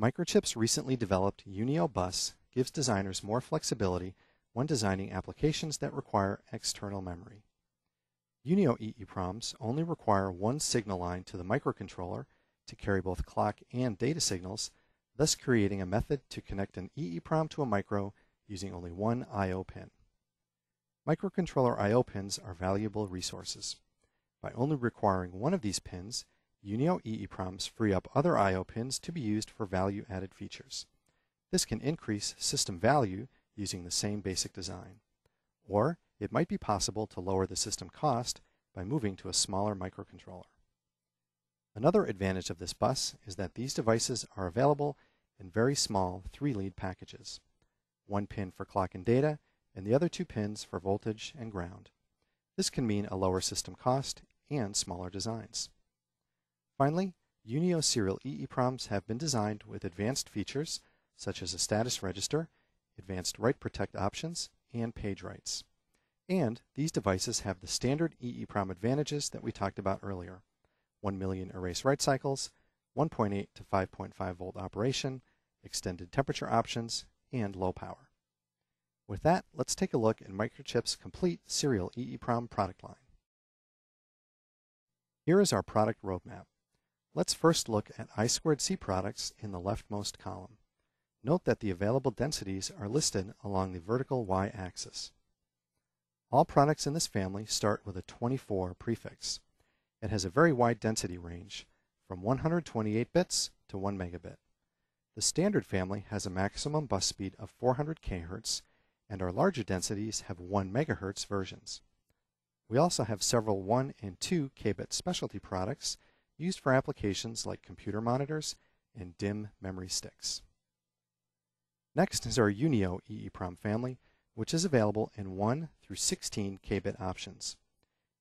Microchip's recently developed Unio bus gives designers more flexibility when designing applications that require external memory. Unio EEPROMs only require one signal line to the microcontroller to carry both clock and data signals, thus creating a method to connect an EEPROM to a micro using only one I.O. pin. Microcontroller I.O. pins are valuable resources. By only requiring one of these pins, Unio EEPROMs free up other I.O. pins to be used for value-added features. This can increase system value using the same basic design. Or it might be possible to lower the system cost by moving to a smaller microcontroller. Another advantage of this bus is that these devices are available in very small 3-lead packages. One pin for clock and data, and the other two pins for voltage and ground. This can mean a lower system cost and smaller designs. Finally, Unio serial EEPROMs have been designed with advanced features such as a status register, advanced write protect options, and page writes. And these devices have the standard EEPROM advantages that we talked about earlier. 1 million erase write cycles, 1.8 to 5.5 volt operation, extended temperature options, and low power. With that, let's take a look at Microchip's complete serial EEPROM product line. Here is our product roadmap. Let's first look at I2C products in the leftmost column. Note that the available densities are listed along the vertical y-axis. All products in this family start with a 24 prefix. It has a very wide density range, from 128 bits to 1 megabit. The standard family has a maximum bus speed of 400 kHz, and our larger densities have 1 MHz versions. We also have several 1 and 2 kbit specialty products used for applications like computer monitors and DIMM memory sticks. Next is our Unio EEPROM family, which is available in 1 through 16 kbit options.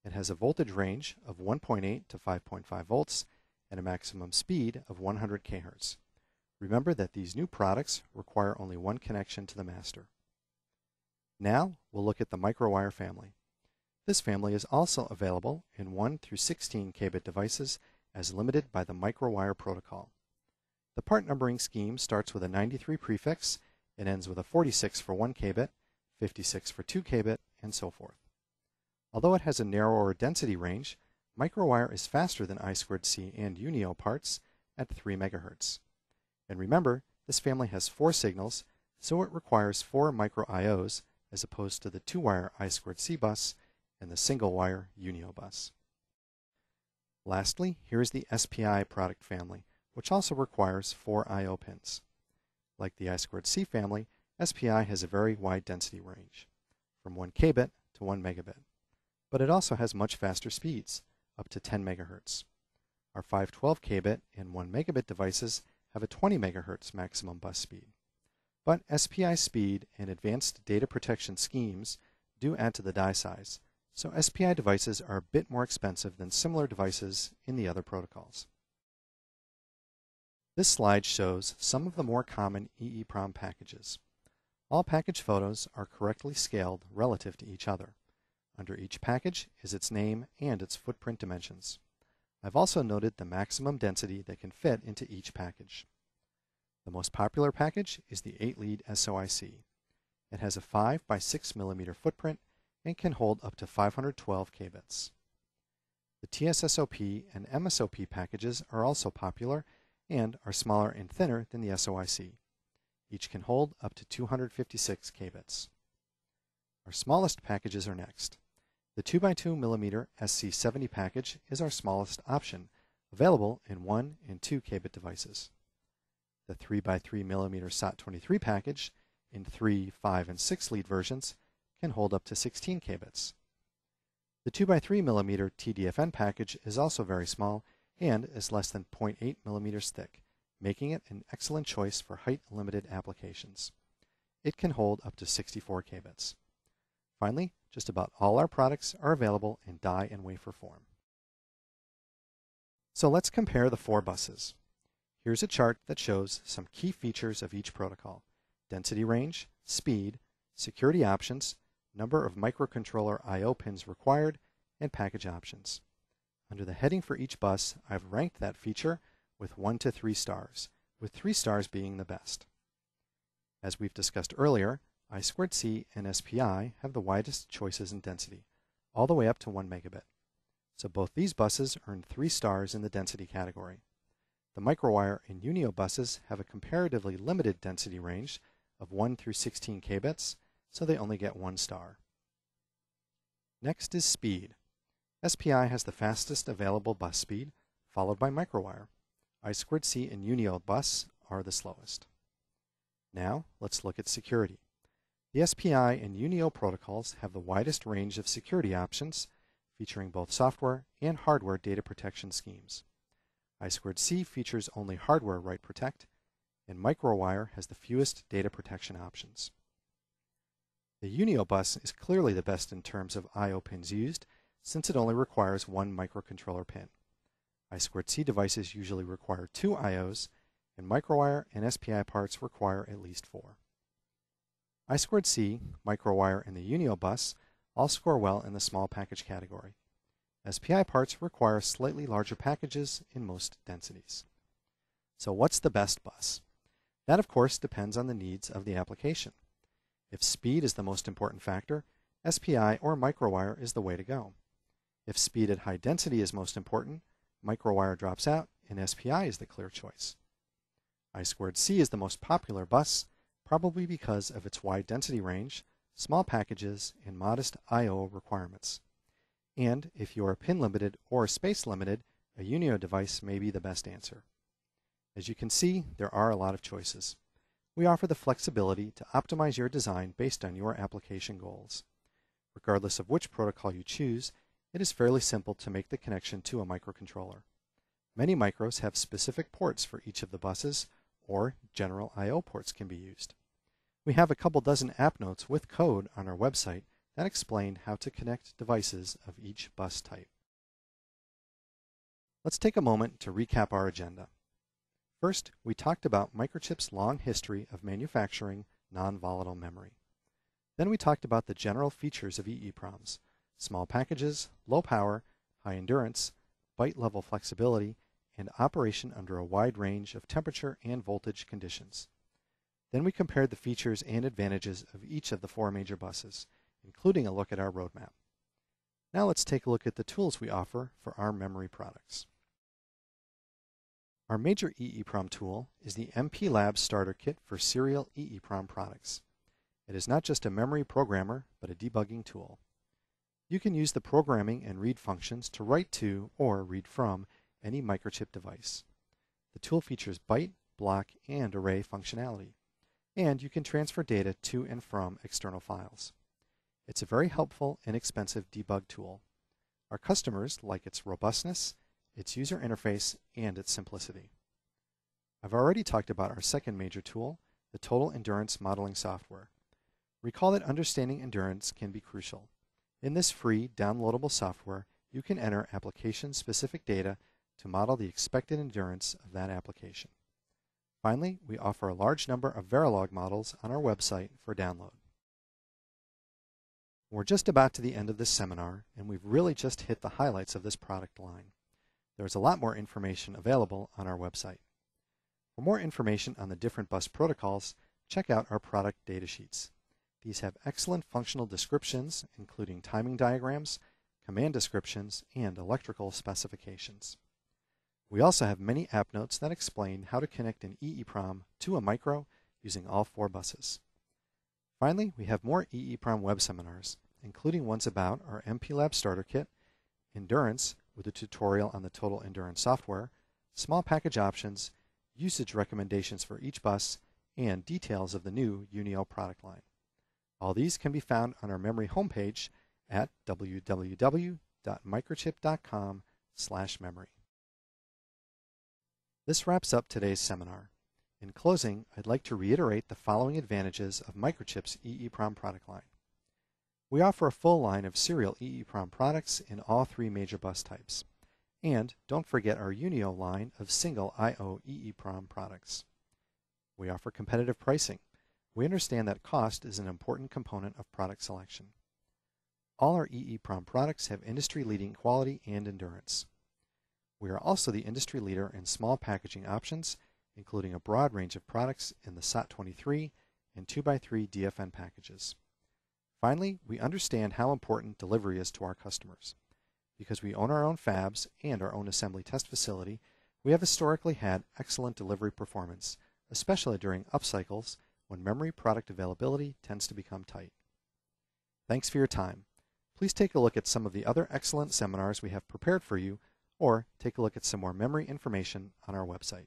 It has a voltage range of 1.8 to 5.5 volts and a maximum speed of 100 kHz. Remember that these new products require only one connection to the master. Now we'll look at the microwire family. This family is also available in 1 through 16 kbit devices as limited by the microwire protocol. The part numbering scheme starts with a 93 prefix and ends with a 46 for 1 kbit, 56 for 2 kbit, and so forth. Although it has a narrower density range, microwire is faster than I2C and Unio parts at 3 MHz. And remember, this family has four signals, so it requires four micro IOs as opposed to the two-wire I2C bus and the single-wire Unio bus. Lastly, here is the SPI product family, which also requires four I.O. pins. Like the I2C family, SPI has a very wide density range, from 1 kbit to 1 megabit. But it also has much faster speeds, up to 10 megahertz. Our 512 kbit and 1 megabit devices have a 20 megahertz maximum bus speed. But SPI speed and advanced data protection schemes do add to the die size, so SPI devices are a bit more expensive than similar devices in the other protocols. This slide shows some of the more common EEPROM packages. All package photos are correctly scaled relative to each other. Under each package is its name and its footprint dimensions. I've also noted the maximum density that can fit into each package. The most popular package is the 8-lead SOIC. It has a 5 by 6 millimeter footprint and can hold up to 512 kbits. The TSSOP and MSOP packages are also popular and are smaller and thinner than the SOIC. Each can hold up to 256 kbits. Our smallest packages are next. The 2x2 mm SC70 package is our smallest option, available in 1 and 2 kbit devices. The 3x3 mm SOT23 package in 3, 5, and 6 lead versions can hold up to 16 kbits. The 2x3 mm TDFN package is also very small and is less than 0.8 millimeters thick, making it an excellent choice for height-limited applications. It can hold up to 64 kbits. Finally, just about all our products are available in die and wafer form. So let's compare the four buses. Here's a chart that shows some key features of each protocol. Density range, speed, security options, number of microcontroller I.O. pins required, and package options. Under the heading for each bus, I've ranked that feature with 1 to 3 stars, with 3 stars being the best. As we've discussed earlier, I2C and SPI have the widest choices in density, all the way up to 1 megabit. So both these buses earn 3 stars in the density category. The microwire and Unio buses have a comparatively limited density range of 1 through 16 kbits, so they only get 1 star. Next is speed. SPI has the fastest available bus speed, followed by microwire. I2C and Unio bus are the slowest. Now, let's look at security. The SPI and Unio protocols have the widest range of security options, featuring both software and hardware data protection schemes. I2C features only hardware write protect, and microwire has the fewest data protection options. The Unio bus is clearly the best in terms of I.O. pins used, since it only requires one microcontroller pin. I2C devices usually require two I.O.s, and microwire and SPI parts require at least four. I2C, microwire, and the Unio bus all score well in the small package category. SPI parts require slightly larger packages in most densities. So what's the best bus? That of course depends on the needs of the application. If speed is the most important factor, SPI or microwire is the way to go. If speed at high density is most important, microwire drops out and SPI is the clear choice. I2C is the most popular bus, probably because of its wide density range, small packages, and modest I.O. requirements. And if you are pin limited or space limited, a Unio device may be the best answer. As you can see, there are a lot of choices we offer the flexibility to optimize your design based on your application goals. Regardless of which protocol you choose, it is fairly simple to make the connection to a microcontroller. Many micros have specific ports for each of the buses, or general I.O. ports can be used. We have a couple dozen app notes with code on our website that explain how to connect devices of each bus type. Let's take a moment to recap our agenda. First, we talked about Microchip's long history of manufacturing non-volatile memory. Then we talked about the general features of EEPROMs, small packages, low power, high endurance, byte level flexibility, and operation under a wide range of temperature and voltage conditions. Then we compared the features and advantages of each of the four major buses, including a look at our roadmap. Now let's take a look at the tools we offer for our memory products. Our major EEPROM tool is the MPLAB Starter Kit for serial EEPROM products. It is not just a memory programmer, but a debugging tool. You can use the programming and read functions to write to or read from any microchip device. The tool features byte, block, and array functionality, and you can transfer data to and from external files. It's a very helpful, and inexpensive debug tool. Our customers like its robustness its user interface, and its simplicity. I've already talked about our second major tool, the Total Endurance Modeling Software. Recall that understanding endurance can be crucial. In this free, downloadable software, you can enter application-specific data to model the expected endurance of that application. Finally, we offer a large number of Verilog models on our website for download. We're just about to the end of this seminar, and we've really just hit the highlights of this product line. There is a lot more information available on our website. For more information on the different bus protocols, check out our product datasheets. These have excellent functional descriptions, including timing diagrams, command descriptions, and electrical specifications. We also have many app notes that explain how to connect an EEPROM to a micro using all four buses. Finally, we have more EEPROM web seminars, including ones about our MPLAB Starter Kit, Endurance, with a tutorial on the total endurance software, small package options, usage recommendations for each bus, and details of the new Unio product line. All these can be found on our memory homepage at www.microchip.com/memory. This wraps up today's seminar. In closing, I'd like to reiterate the following advantages of Microchip's EEPROM product line. We offer a full line of serial EEPROM products in all three major bus types. And don't forget our Unio line of single I.O. EEPROM products. We offer competitive pricing. We understand that cost is an important component of product selection. All our EEPROM products have industry-leading quality and endurance. We are also the industry leader in small packaging options, including a broad range of products in the SOT23 and 2x3 DFN packages. Finally, we understand how important delivery is to our customers. Because we own our own fabs and our own assembly test facility, we have historically had excellent delivery performance, especially during upcycles when memory product availability tends to become tight. Thanks for your time. Please take a look at some of the other excellent seminars we have prepared for you, or take a look at some more memory information on our website.